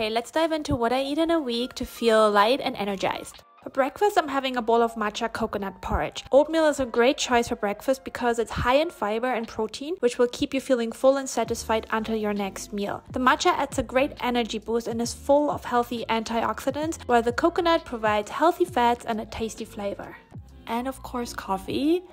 Okay, let's dive into what I eat in a week to feel light and energized. For breakfast, I'm having a bowl of matcha coconut porridge. Oatmeal is a great choice for breakfast because it's high in fiber and protein, which will keep you feeling full and satisfied until your next meal. The matcha adds a great energy boost and is full of healthy antioxidants, while the coconut provides healthy fats and a tasty flavor. And of course, coffee.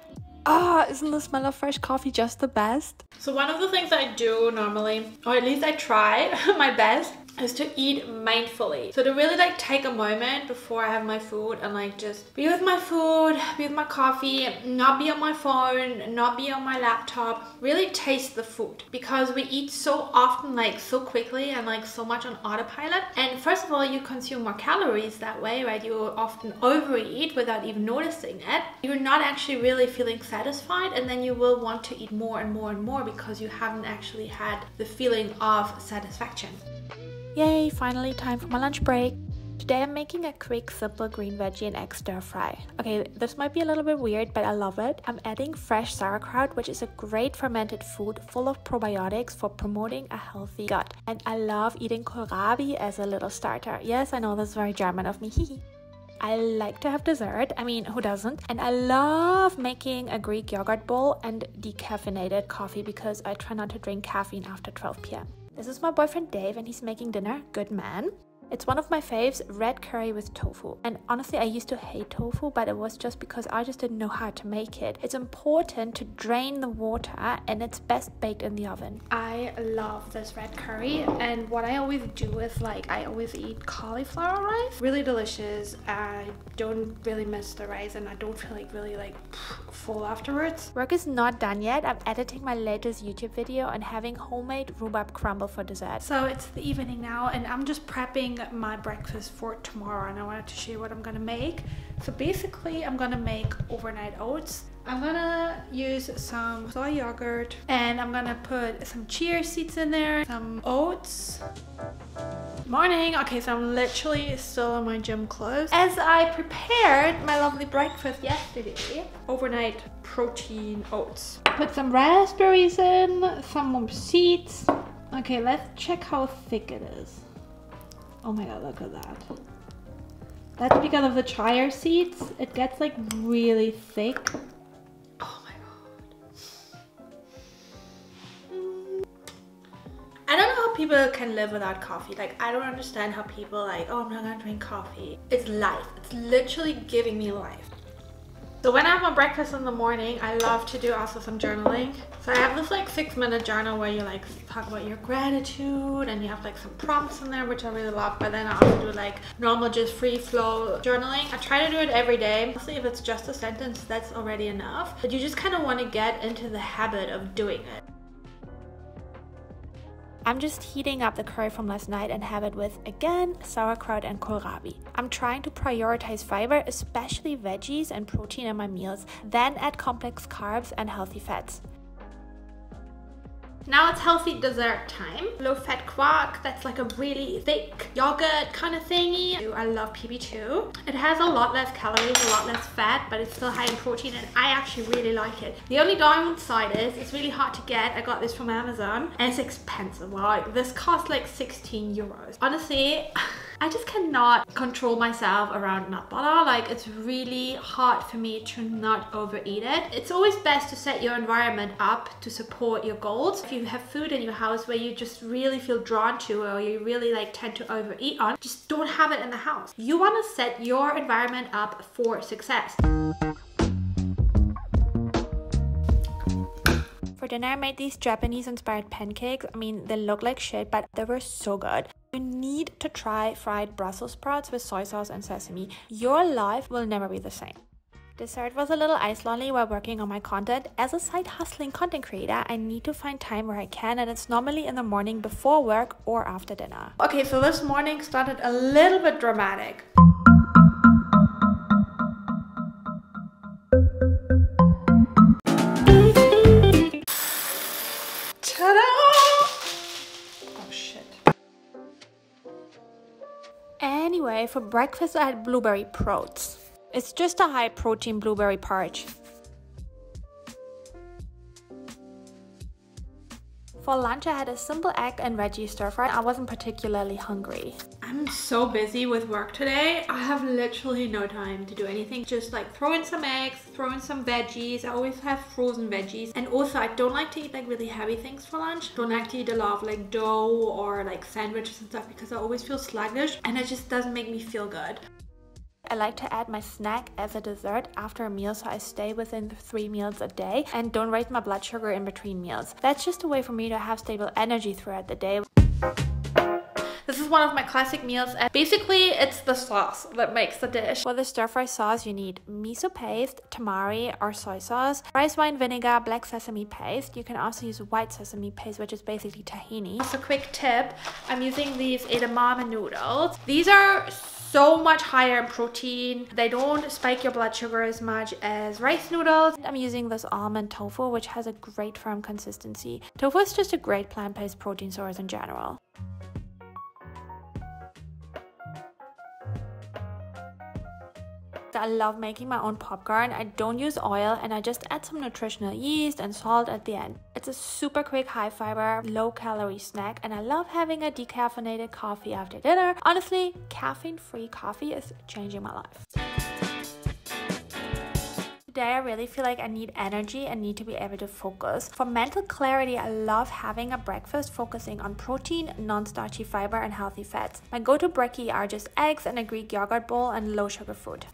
Ah, oh, isn't the smell of fresh coffee just the best? So one of the things I do normally, or at least I try my best, is to eat mindfully. So to really like take a moment before I have my food and like just be with my food, be with my coffee, not be on my phone, not be on my laptop, really taste the food because we eat so often like so quickly and like so much on autopilot. And first of all, you consume more calories that way, right? You often overeat without even noticing it. You're not actually really feeling satisfied and then you will want to eat more and more and more because you haven't actually had the feeling of satisfaction. Yay, finally time for my lunch break. Today I'm making a quick, simple green veggie and egg stir fry. Okay, this might be a little bit weird, but I love it. I'm adding fresh sauerkraut, which is a great fermented food full of probiotics for promoting a healthy gut. And I love eating kohlrabi as a little starter. Yes, I know this is very German of me. I like to have dessert. I mean, who doesn't? And I love making a Greek yogurt bowl and decaffeinated coffee because I try not to drink caffeine after 12 p.m. This is my boyfriend Dave and he's making dinner. Good man. It's one of my faves, red curry with tofu. And honestly, I used to hate tofu, but it was just because I just didn't know how to make it. It's important to drain the water and it's best baked in the oven. I love this red curry and what I always do is like I always eat cauliflower rice. Really delicious. I don't really miss the rice and I don't feel like really like full afterwards. Work is not done yet. I'm editing my latest YouTube video and having homemade rhubarb crumble for dessert. So it's the evening now and I'm just prepping my breakfast for tomorrow and I wanted to show you what I'm gonna make. So basically I'm gonna make overnight oats. I'm gonna use some soy yogurt and I'm gonna put some chia seeds in there, some oats. Morning! Okay, so I'm literally still in my gym clothes. As I prepared my lovely breakfast yesterday, overnight protein oats. Put some raspberries in, some seeds. Okay, let's check how thick it is. Oh my god, look at that. That's because of the chia seeds. It gets like really thick. Oh my god. I don't know how people can live without coffee. Like, I don't understand how people like, oh, I'm not gonna drink coffee. It's life. It's literally giving me life. So when I have my breakfast in the morning, I love to do also some journaling. So I have this like six minute journal where you like talk about your gratitude and you have like some prompts in there, which I really love. But then I also do like normal, just free flow journaling. I try to do it every day. Mostly if it's just a sentence, that's already enough. But you just kind of want to get into the habit of doing it. I'm just heating up the curry from last night and have it with, again, sauerkraut and kohlrabi. I'm trying to prioritize fiber, especially veggies and protein in my meals, then add complex carbs and healthy fats. Now it's healthy dessert time. Low fat quark, that's like a really thick yogurt kind of thingy. I love PB2. It has a lot less calories, a lot less fat, but it's still high in protein and I actually really like it. The only downside is it's really hard to get. I got this from Amazon and it's expensive. Like this cost like 16 euros. Honestly, I just cannot control myself around nut butter. Like it's really hard for me to not overeat it. It's always best to set your environment up to support your goals. If you have food in your house where you just really feel drawn to or you really like tend to overeat on, just don't have it in the house. You want to set your environment up for success. For dinner, I made these Japanese inspired pancakes. I mean, they look like shit, but they were so good. You need to try fried Brussels sprouts with soy sauce and sesame. Your life will never be the same. Dessert was a little ice lolly while working on my content. As a side hustling content creator, I need to find time where I can, and it's normally in the morning before work or after dinner. Okay, so this morning started a little bit dramatic. For breakfast I had blueberry proats. It's just a high protein blueberry porridge. For lunch, I had a simple egg and veggie stir fry. I wasn't particularly hungry. I'm so busy with work today. I have literally no time to do anything. Just like throw in some eggs, throw in some veggies. I always have frozen veggies. And also, I don't like to eat like really heavy things for lunch. Don't like to eat a lot of like dough or like sandwiches and stuff because I always feel sluggish and it just doesn't make me feel good. I like to add my snack as a dessert after a meal so I stay within three meals a day and don't raise my blood sugar in between meals. That's just a way for me to have stable energy throughout the day. Is one of my classic meals and basically it's the sauce that makes the dish. For the stir fry sauce you need miso paste, tamari or soy sauce, rice wine vinegar, black sesame paste. You can also use white sesame paste which is basically tahini. Also quick tip, I'm using these edamame noodles. These are so much higher in protein. They don't spike your blood sugar as much as rice noodles. I'm using this almond tofu, which has a great firm consistency. Tofu is just a great plant-based protein source in general. I love making my own popcorn. I don't use oil and I just add some nutritional yeast and salt at the end. It's a super quick, high fiber, low calorie snack and I love having a decaffeinated coffee after dinner. Honestly, caffeine free coffee is changing my life. Today I really feel like I need energy and need to be able to focus. For mental clarity, I love having a breakfast focusing on protein, non-starchy fiber and healthy fats. My go-to brekkie are just eggs and a Greek yogurt bowl and low sugar food.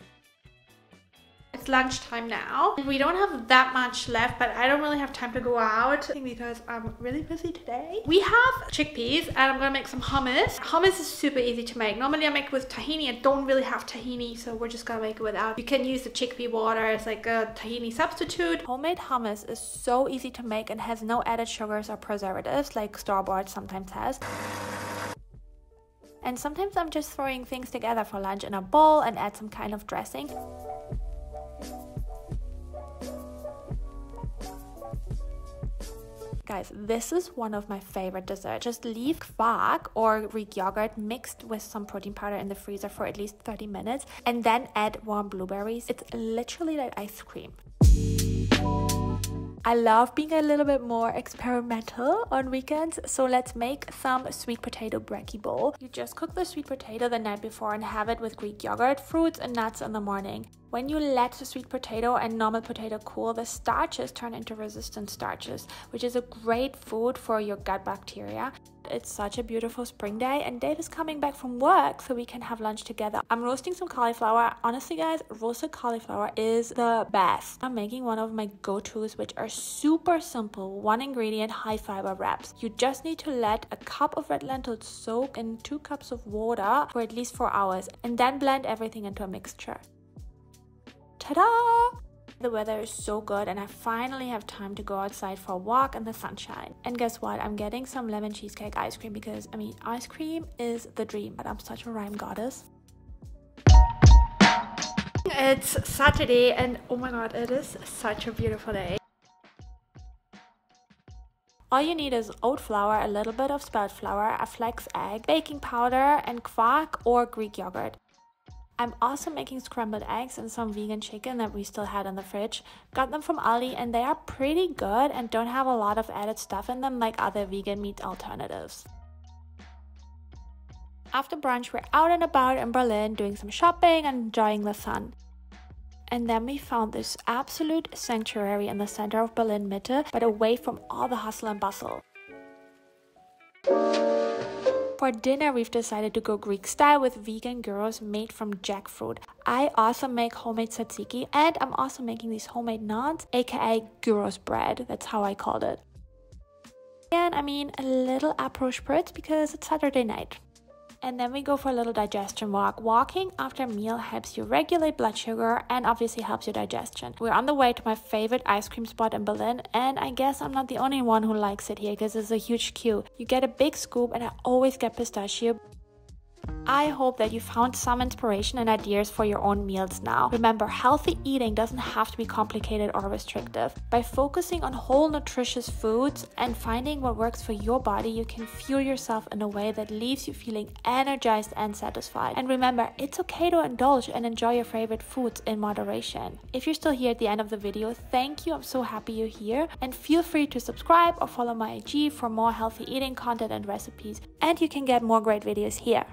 It's lunchtime now. We don't have that much left, but I don't really have time to go out because I'm really busy today. We have chickpeas and I'm gonna make some hummus. Hummus is super easy to make. Normally I make it with tahini. I don't really have tahini, so we're just gonna make it without. You can use the chickpea water as like a tahini substitute. Homemade hummus is so easy to make and has no added sugars or preservatives like store-bought sometimes has. And sometimes I'm just throwing things together for lunch in a bowl and add some kind of dressing. Guys, this is one of my favorite desserts. Just leave quark or Greek yogurt mixed with some protein powder in the freezer for at least 30 minutes and then add warm blueberries. It's literally like ice cream. I love being a little bit more experimental on weekends, so let's make some sweet potato brekkie bowl. You just cook the sweet potato the night before and have it with Greek yogurt, fruits and nuts in the morning. When you let the sweet potato and normal potato cool, the starches turn into resistant starches, which is a great food for your gut bacteria. It's such a beautiful spring day, and Dave is coming back from work so we can have lunch together. I'm roasting some cauliflower. Honestly, guys, roasted cauliflower is the best. I'm making one of my go tos, which are super simple, one ingredient, high fiber wraps. You just need to let a cup of red lentils soak in two cups of water for at least four hours, and then blend everything into a mixture. Ta-da! The weather is so good and I finally have time to go outside for a walk in the sunshine. And guess what? I'm getting some lemon cheesecake ice cream because, I mean, ice cream is the dream, but I'm such a rhyme goddess. It's Saturday and oh my god, it is such a beautiful day. All you need is oat flour, a little bit of spelt flour, a flax egg, baking powder, and quark or Greek yogurt. I'm also making scrambled eggs and some vegan chicken that we still had in the fridge. Got them from Aldi and they are pretty good and don't have a lot of added stuff in them like other vegan meat alternatives. After brunch, we're out and about in Berlin doing some shopping and enjoying the sun. And then we found this absolute sanctuary in the center of Berlin Mitte, but away from all the hustle and bustle. For dinner, we've decided to go Greek style with vegan gyros made from jackfruit. I also make homemade tzatziki and I'm also making these homemade naans, aka gyros bread. That's how I called it. And I mean a little Aperol Spritz because it's Saturday night and then we go for a little digestion walk. Walking after a meal helps you regulate blood sugar and obviously helps your digestion. We're on the way to my favorite ice cream spot in Berlin, and I guess I'm not the only one who likes it here because there's a huge queue. You get a big scoop, and I always get pistachio. I hope that you found some inspiration and ideas for your own meals now. Remember, healthy eating doesn't have to be complicated or restrictive. By focusing on whole nutritious foods and finding what works for your body, you can fuel yourself in a way that leaves you feeling energized and satisfied. And remember, it's okay to indulge and enjoy your favorite foods in moderation. If you're still here at the end of the video, thank you. I'm so happy you're here. And feel free to subscribe or follow my IG for more healthy eating content and recipes. And you can get more great videos here.